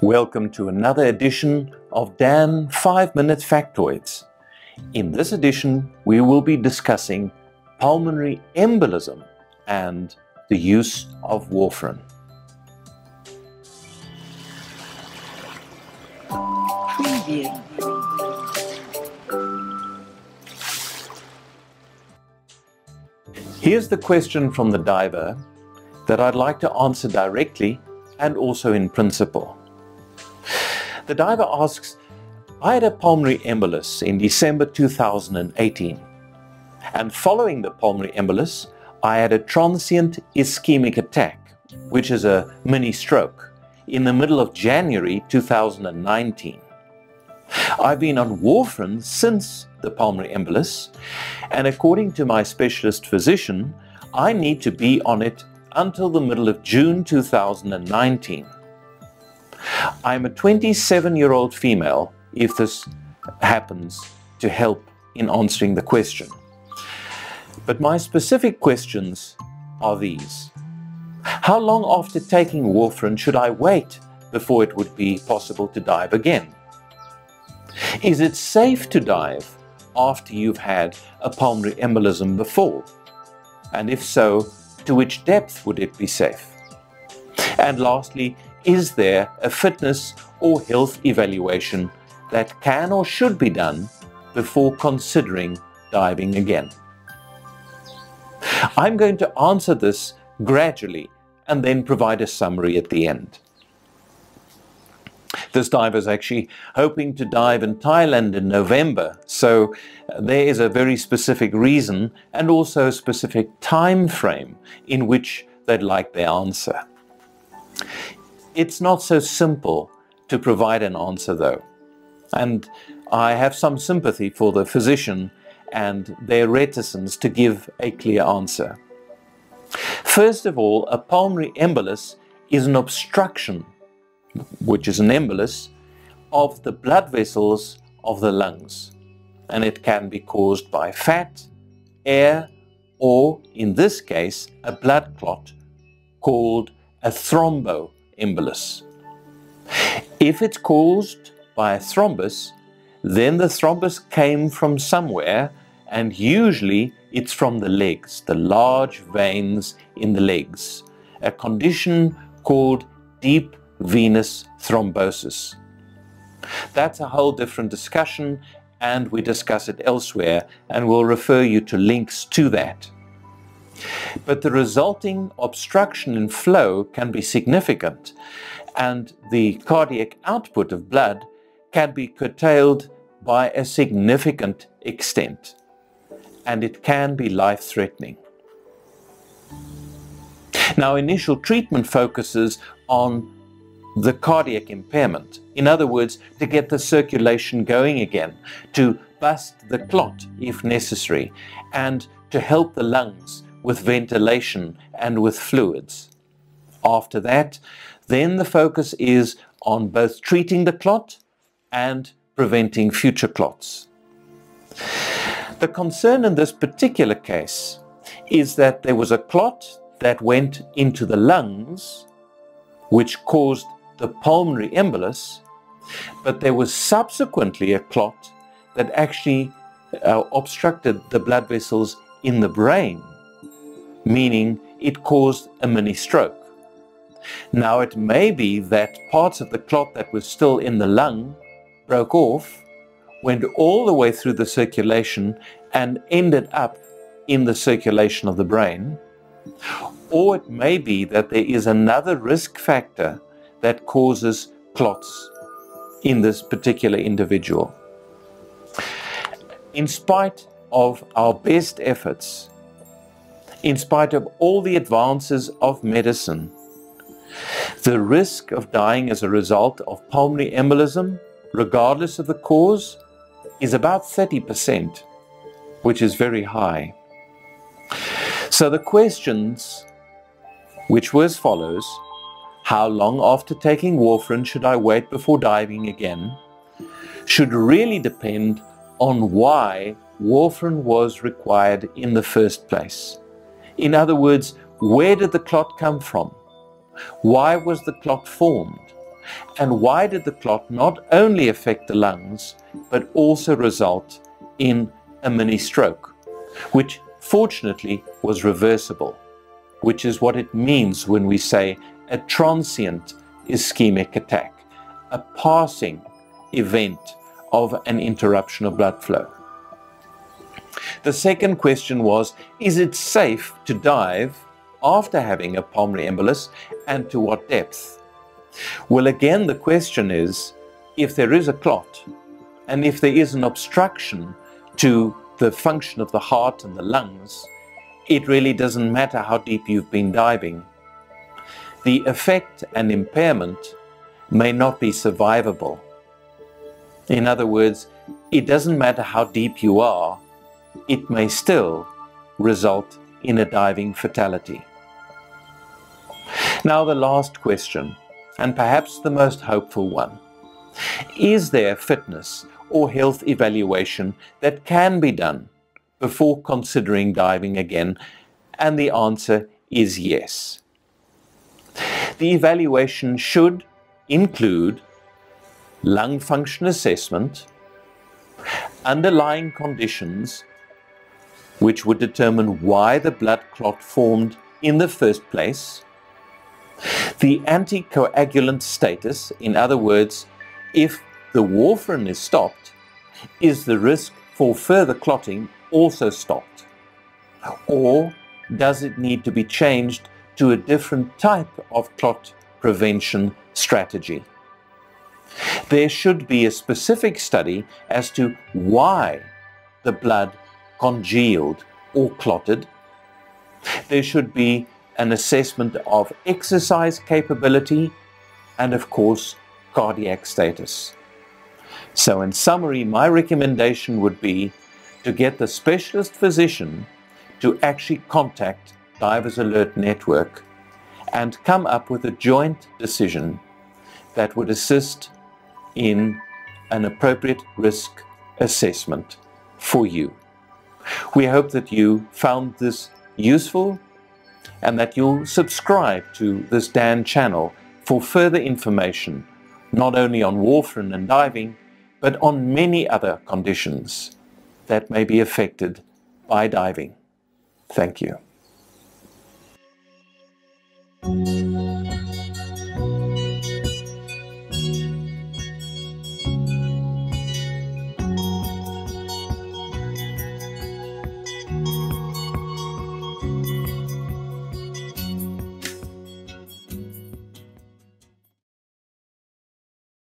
Welcome to another edition of Dan 5 Minute Factoids. In this edition, we will be discussing pulmonary embolism and the use of warfarin. Here's the question from the diver that I'd like to answer directly and also in principle. The diver asks, I had a pulmonary embolus in December 2018, and following the pulmonary embolus, I had a transient ischemic attack, which is a mini stroke, in the middle of January 2019. I've been on warfarin since the pulmonary embolus, and according to my specialist physician, I need to be on it until the middle of June 2019. I'm a 27 year old female if this happens to help in answering the question. But my specific questions are these. How long after taking warfarin should I wait before it would be possible to dive again? Is it safe to dive after you've had a pulmonary embolism before? And if so, to which depth would it be safe? And lastly, is there a fitness or health evaluation that can or should be done before considering diving again? I'm going to answer this gradually and then provide a summary at the end. This diver is actually hoping to dive in Thailand in November, so there is a very specific reason and also a specific time frame in which they'd like their answer. It's not so simple to provide an answer, though. And I have some sympathy for the physician and their reticence to give a clear answer. First of all, a pulmonary embolus is an obstruction, which is an embolus, of the blood vessels of the lungs. And it can be caused by fat, air, or in this case, a blood clot called a thrombo embolus. If it's caused by a thrombus, then the thrombus came from somewhere, and usually it's from the legs, the large veins in the legs, a condition called deep venous thrombosis. That's a whole different discussion, and we discuss it elsewhere, and we'll refer you to links to that. But the resulting obstruction in flow can be significant, and the cardiac output of blood can be curtailed by a significant extent, and it can be life threatening. Now, initial treatment focuses on the cardiac impairment. In other words, to get the circulation going again, to bust the clot if necessary, and to help the lungs with ventilation and with fluids. After that, then the focus is on both treating the clot and preventing future clots. The concern in this particular case is that there was a clot that went into the lungs, which caused the pulmonary embolus, but there was subsequently a clot that actually uh, obstructed the blood vessels in the brain meaning it caused a mini stroke. Now, it may be that parts of the clot that was still in the lung broke off, went all the way through the circulation, and ended up in the circulation of the brain. Or it may be that there is another risk factor that causes clots in this particular individual. In spite of our best efforts, in spite of all the advances of medicine. The risk of dying as a result of pulmonary embolism, regardless of the cause, is about 30%, which is very high. So the questions, which were as follows How long after taking warfarin should I wait before diving again? should really depend on why warfarin was required in the first place. In other words, where did the clot come from? Why was the clot formed? And why did the clot not only affect the lungs, but also result in a mini stroke, which fortunately was reversible, which is what it means when we say a transient ischemic attack, a passing event of an interruption of blood flow. The second question was Is it safe to dive after having a pulmonary embolus and to what depth? Well, again, the question is if there is a clot and if there is an obstruction to the function of the heart and the lungs, it really doesn't matter how deep you've been diving. The effect and impairment may not be survivable. In other words, it doesn't matter how deep you are, it may still result in a diving fatality. Now, the last question, and perhaps the most hopeful one. Is there fitness or health evaluation that can be done before considering diving again? And the answer is yes. The evaluation should include lung function assessment, underlying conditions which would determine why the blood clot formed in the first place, the anticoagulant status, in other words, if the warfarin is stopped, is the risk for further clotting also stopped? Or does it need to be changed to a different type of clot prevention strategy? There should be a specific study as to why the blood congealed or clotted. There should be an assessment of exercise capability and, of course, cardiac status. So, in summary, my recommendation would be to get the specialist physician to actually contact Divers Alert Network and come up with a joint decision that would assist in an appropriate risk assessment for you. We hope that you found this useful and that you'll subscribe to this Dan channel for further information, not only on warfarin and diving, but on many other conditions that may be affected by diving. Thank you.